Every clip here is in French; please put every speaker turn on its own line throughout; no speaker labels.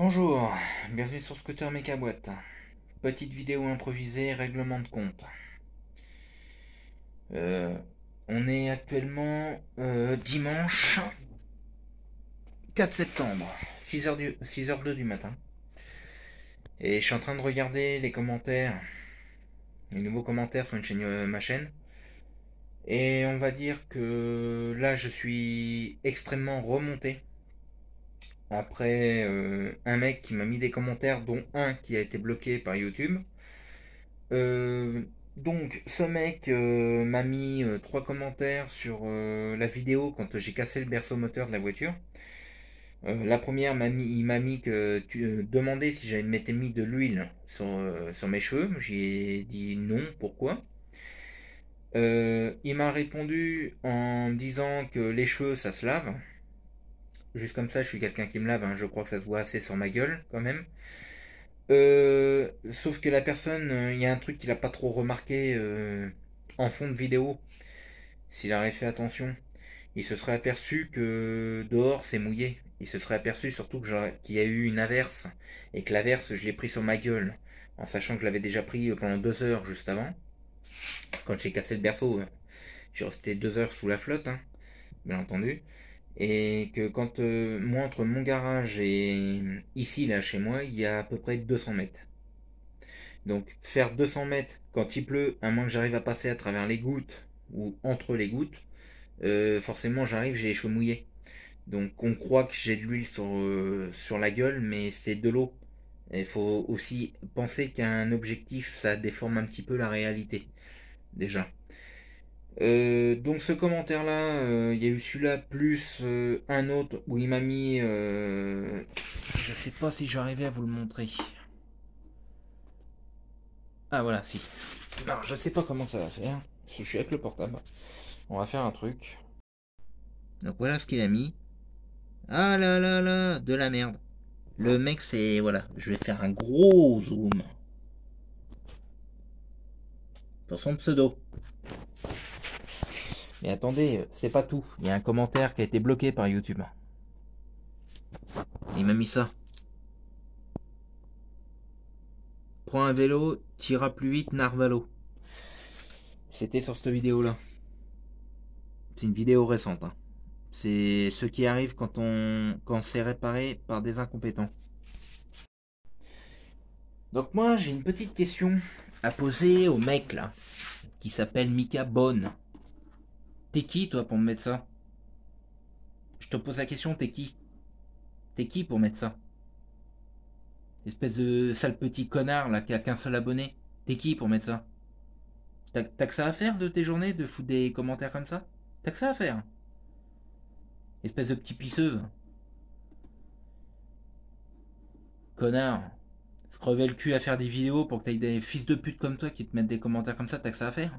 Bonjour, bienvenue sur Scooter Mecha Boîte. Petite vidéo improvisée, règlement de compte. Euh, on est actuellement euh, dimanche 4 septembre, 6h du, 6h02 du matin. Et je suis en train de regarder les commentaires, les nouveaux commentaires sur euh, ma chaîne. Et on va dire que là je suis extrêmement remonté après euh, un mec qui m'a mis des commentaires, dont un qui a été bloqué par YouTube. Euh, donc ce mec euh, m'a mis trois commentaires sur la vidéo quand j'ai cassé le berceau moteur de la voiture. la première m'a mis, il m'a mis que tu demandais si j'avais mis de l'huile sur, sur, mes cheveux. J'ai dit non, pourquoi? Il m'a répondu en disant que les cheveux ça se lave. Juste comme ça, je suis quelqu'un qui me lave, hein. je crois que ça se voit assez sur ma gueule quand même. Euh, sauf que la personne, euh, il y a un truc qu'il n'a pas trop remarqué euh, en fond de vidéo. S'il aurait fait attention, il se serait aperçu que dehors c'est mouillé. Il se serait aperçu surtout qu'il y a eu une averse et que l'averse je l'ai pris sur ma gueule en sachant que je l'avais déjà pris pendant deux heures juste avant. Quand j'ai cassé le berceau, j'ai resté deux heures sous la flotte, hein, bien entendu et que quand euh, moi entre mon garage et ici là chez moi il y a à peu près 200 mètres. Donc faire 200 mètres quand il pleut à moins que j'arrive à passer à travers les gouttes ou entre les gouttes euh, forcément j'arrive j'ai les cheveux mouillés. Donc on croit que j'ai de l'huile sur, euh, sur la gueule mais c'est de l'eau. Il faut aussi penser qu'un objectif ça déforme un petit peu la réalité déjà euh, donc ce commentaire là, euh, il y a eu celui-là plus euh, un autre où il m'a mis, je sais pas si j'arrivais à vous le montrer. Ah voilà, si. Non, je sais pas comment ça va faire. Je suis avec le portable. On va faire un truc. Donc voilà ce qu'il a mis. Ah là là là, de la merde. Le mec c'est voilà, je vais faire un gros zoom. Pour son pseudo. Mais attendez, c'est pas tout. Il y a un commentaire qui a été bloqué par YouTube. Il m'a mis ça. Prends un vélo, tira plus vite, Narvalo. C'était sur cette vidéo-là. C'est une vidéo récente. Hein. C'est ce qui arrive quand on quand c'est réparé par des incompétents. Donc moi j'ai une petite question à poser au mec là, qui s'appelle Mika Bonne. T'es qui, toi, pour me mettre ça? Je te pose la question, t'es qui? T'es qui pour mettre ça? Espèce de sale petit connard, là, qui a qu'un seul abonné. T'es qui pour mettre ça? T'as que ça à faire de tes journées, de foutre des commentaires comme ça? T'as que ça à faire. Espèce de petit pisseux. Connard. Se crever le cul à faire des vidéos pour que t'aies des fils de pute comme toi qui te mettent des commentaires comme ça, t'as que ça à faire?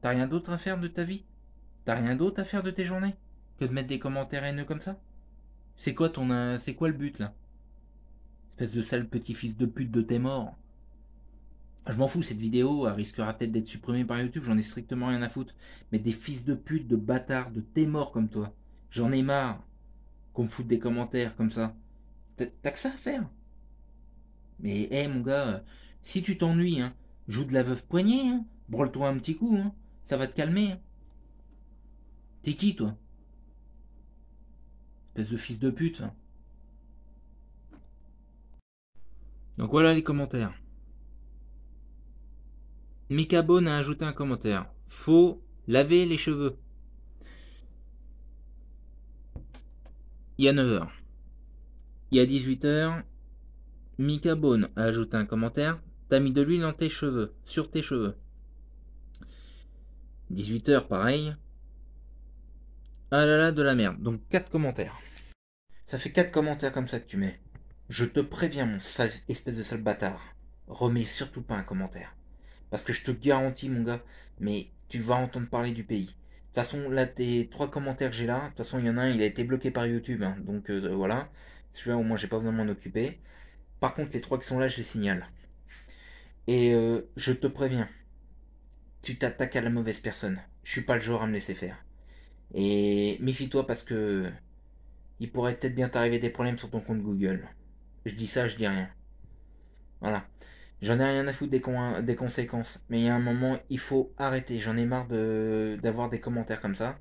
T'as rien d'autre à faire de ta vie? T'as rien d'autre à faire de tes journées que de mettre des commentaires haineux comme ça? C'est quoi ton euh, c'est quoi le but là? Espèce de sale petit fils de pute de tes morts. Je m'en fous, cette vidéo elle risquera peut-être d'être supprimée par YouTube, j'en ai strictement rien à foutre. Mais des fils de pute, de bâtards, de tes morts comme toi. J'en ai marre qu'on me foute des commentaires comme ça. T'as que ça à faire. Mais hé mon gars, euh, si tu t'ennuies, hein, joue de la veuve poignée, hein, brûle-toi un petit coup, hein, ça va te calmer. Hein. T'es qui, toi? Espèce de fils de pute. Donc voilà les commentaires. Mika Bone a ajouté un commentaire. Faut laver les cheveux. Il y a 9h. Il y a 18h. Mika Bone a ajouté un commentaire. T'as mis de l'huile dans tes cheveux, sur tes cheveux. 18h pareil. Ah là là, de la merde. Donc 4 commentaires. Ça fait 4 commentaires comme ça que tu mets. Je te préviens, mon sale, espèce de sale bâtard. Remets surtout pas un commentaire. Parce que je te garantis, mon gars, mais tu vas entendre parler du pays. De toute façon, là, tes trois commentaires que j'ai là, de toute façon, il y en a un, il a été bloqué par YouTube. Hein. donc euh, voilà. Celui-là, au moins, j'ai pas besoin de m'en occuper. Par contre, les trois qui sont là, je les signale. Et euh, je te préviens. Tu t'attaques à la mauvaise personne. Je suis pas le genre à me laisser faire. Et méfie-toi parce que il pourrait peut-être bien t'arriver des problèmes sur ton compte Google. je dis ça, je dis rien. Voilà. J'en ai rien à foutre des, conséquences. Mais il y a un moment, il faut arrêter. J'en ai marre de, d'avoir des commentaires comme ça.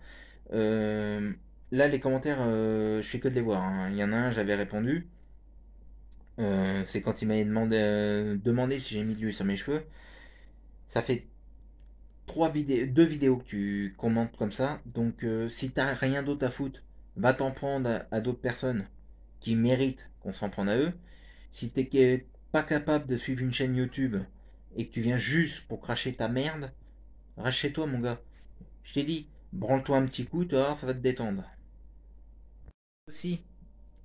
Euh, là, les commentaires, euh, je fais que de les voir. Hein. Il y en a un, j'avais répondu. Euh, c'est quand il m'avait demandé, demandé si j'ai mis de l'huile sur mes cheveux. Ça fait trois vidéos, deux vidéos que tu commentes comme ça. Donc, si t'as rien d'autre à foutre, va t'en prendre à, d'autres personnes qui méritent qu'on s'en prenne à eux. Si t'es pas capable de suivre une chaîne YouTube et que tu viens juste pour cracher ta merde, reste chez toi, mon gars. Je t'ai dit, branle-toi un petit coup, toi, ça va te détendre. Aussi,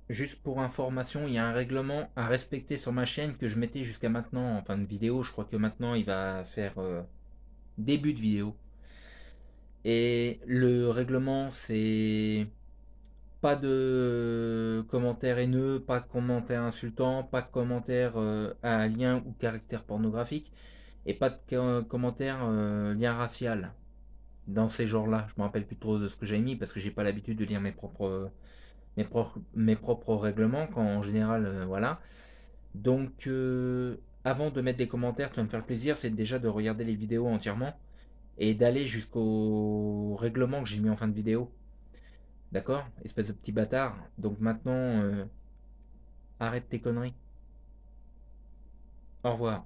juste pour information, il y a un règlement à respecter sur ma chaîne que je mettais jusqu'à maintenant en fin de vidéo. Je crois que maintenant il va faire euh, début de vidéo. Et le règlement, c'est pas de commentaires haineux, pas de commentaires insultants, pas de commentaires euh, à lien ou caractère pornographique, et pas de commentaires euh, lien racial dans ces genres-là. Je me rappelle plus trop de ce que j'ai mis parce que j'ai pas l'habitude de lire mes propres mes, propres, mes propres règlements quand en général euh, voilà. Donc avant de mettre des commentaires, tu vas me faire plaisir, c'est déjà de regarder les vidéos entièrement et d'aller jusqu'au règlement que j'ai mis en fin de vidéo. D'accord? Espèce de petit bâtard. Donc maintenant, euh, arrête tes conneries. Au revoir.